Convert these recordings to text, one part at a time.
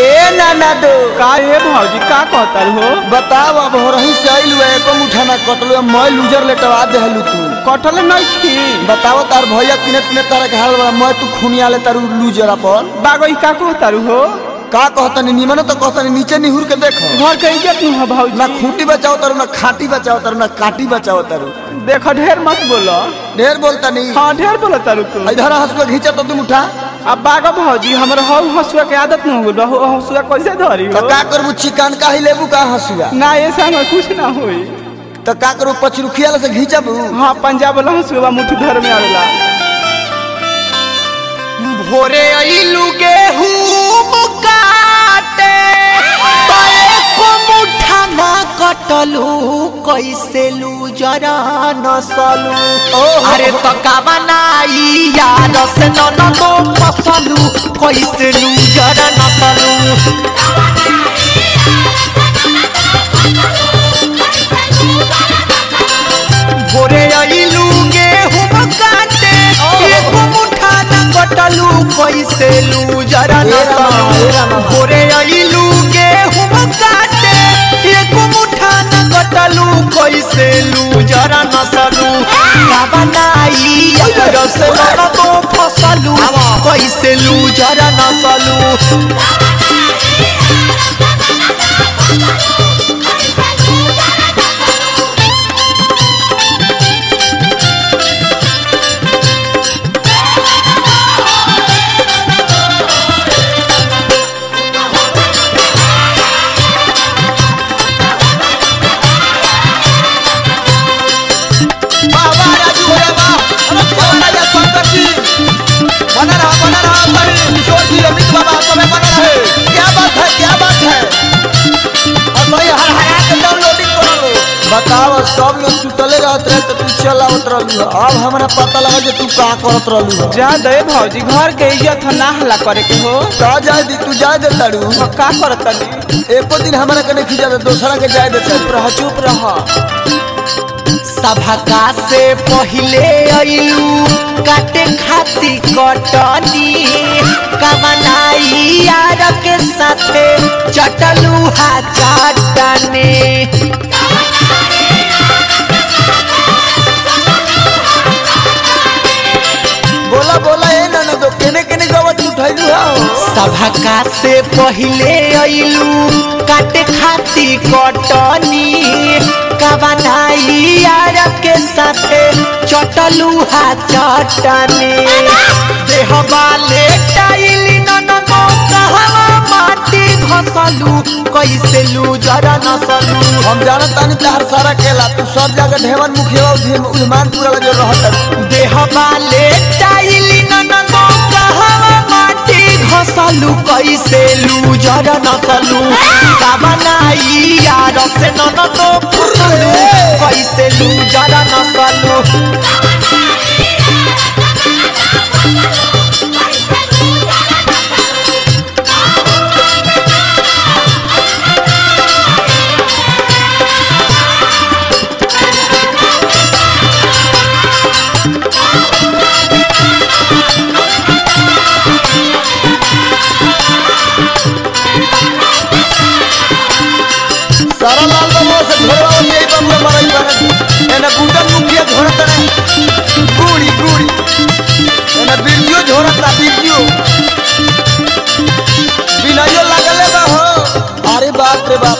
ए नाना का हे भौजी का कहतर हो? बताव अब हो रही से आइल हुए एको मुठा ना कटलो मैं लूजर लेटवा देहलू तू। कटल नहीं खी बताओ तार भैया किने किने तारा के हाल बड़ा मैं तू खुनिया ले तारू लूजर अपन। बागई का कहतर हो? का कहतनी निमन तो कहतनी नीचे निहुर के देखो। घर के इज़्ज़त नु है भौजी ना खूंटी बचाओ तारू ना खाटी बचाओ तारू ना काटी बचाओ तारू। देख ढेर मत बोलो। ढेर बोलता नहीं हाँ ढेर बोलो तारू तू। इधर घींचा तो तुम उठा। अब बागा भौजी हमर हौ हसुआ के आदत न हो रहो हसुआ कैसे धरी हो हो का करबू चिकन का ही लेबू का हसुआ? ना ऐसा में कुछ ना होई। तो का करू पचरुखिया से घिचबू? हाँ पंजाब वाला हसुआ मुठ धर में आवेला। भोरे आइलू गेहूँ काटे। ना कटलू कैसे लू जरा नसलू। अरे तो का बनाई से न तो फसलू कैसे लू जरा नसलू। भोरे अइलू गेहूँ काटे एक मुठा कटलू कैसे लू जरा कैसे लू जरा नसलू का बनाई रस तो फसलू कैसे लू जरा नसलू बाबा बताओ सब लोग सुतले रहत रहे तो तू चल आवत रहलू अब हमरा पता लगा जे तू का करत रहलू जा दे भौजी घर के इज़्ज़त ना हल्ला करे के हो। का जाए दी तू जाए दे ताड़ू तो का करत तनी एको दिन हमरा के नहीं खिजा दे दूसरा के जाए दे चुप रह चुप रह। सभका से पहिले अइलू काटे खाती कटनी कमनाई यार के साथे चटलू हा चाटने। बोला बोला ए ना दो केने केने गवत उठैलू सभा का से पहिले अइलू काटे खाती कटनी। कमनाई यार के साथे चटलू हा चटनी। देह वाले टाइली ननमो कहवा? घसलू कैसे लू जरा नसलू हम जानत तानी तहर सारा केला तू सब जगह ढेवन मुखिया उधमान पूरा जो रहत देह वाले टाइली ननमो कहवा माटी घसलू कैसे लू जरा नसलू का बनाई यार से नन तो फसलू कैसे लू जरा नसलू सारा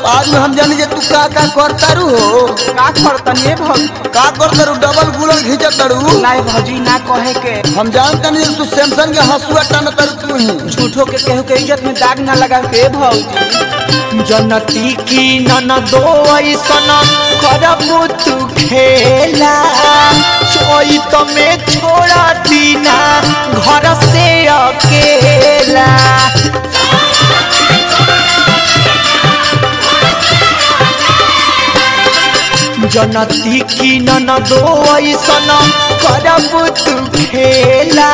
आज में हम जानी जे तू का का करतारू हो। का करतनी ए भौजी? का करतारू? डबल गुलर घिंचतारू? ना ए भौजी ना कहे के हम जानते नहीं तू सैमसंग के हंसुआ टानतारू तू ही। झूठो के केहू के इज़्ज़त में दाग ना लगा के भौजी। जनती की नन दो ऐसन करबू तू खेला। चोइत में छोड़ा दीना घर से अकेला। जनती की नन दो ऐसना करब तू खेला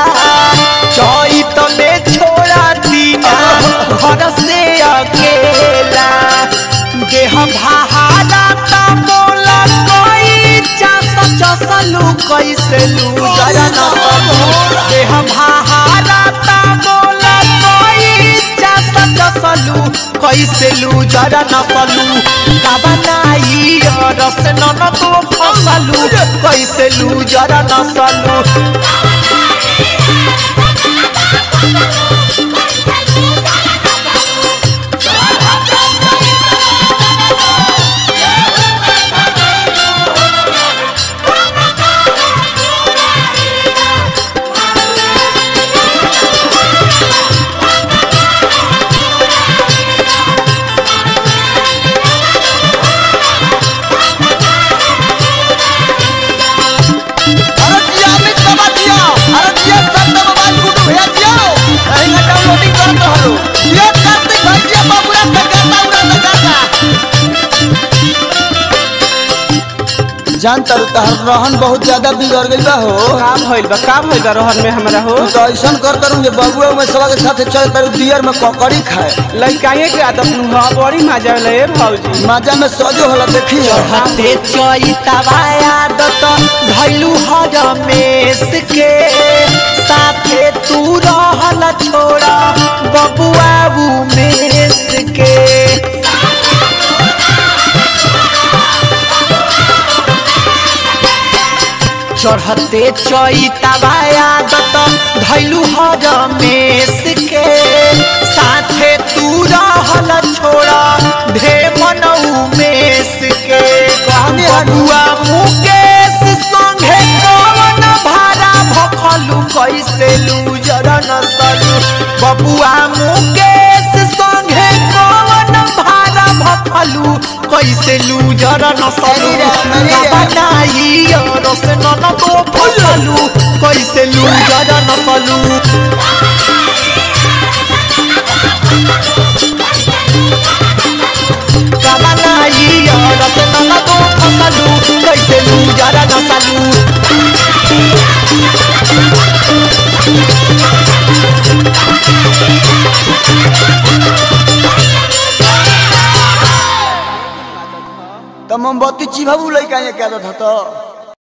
चोइत में छोड़ा दीना, घर से अकेला। देह भाहारा ता बोला, कोई चासा चसलू कैसे लू, जरा न सलू लू जरा कैसे नसलू कबनाई रस नन तो फसलू कैसे लूजर नसलू जान तर तहर रहन बहुत ज़्यादा बिगड़ गइल बा हो। का भइल बा का भइल बा रहन में हमरा हो। तो ऐसन कर करूँ जे बबुआ में सबा के साथ चल कर दियर में ककड़ी खाए। लइकाए के आदत नु ह बड़ी मज़ा ले ए भौजी। माजा में सजो होला देखी। चढ़ते चैतवा आदत धैलू हरमेश के। साथे तू रहल छोड़ा बबुआ उमेश चढ़ते चैतवा आदत धैलू के साथे तू रहल छोड़ा के मुकेश संगे कवन भखलू कैसे लूजर नसलू बबुआ मुकेश संगे कवन भखलू कैसे लूजर नसलू बनाई रस नन तो फसलू कैसे लूजर नसलू बनाई रस नन तो फसलू कैसे लूजर नसलू मोमबत्ती चिभाबू लइका ये क्या था तो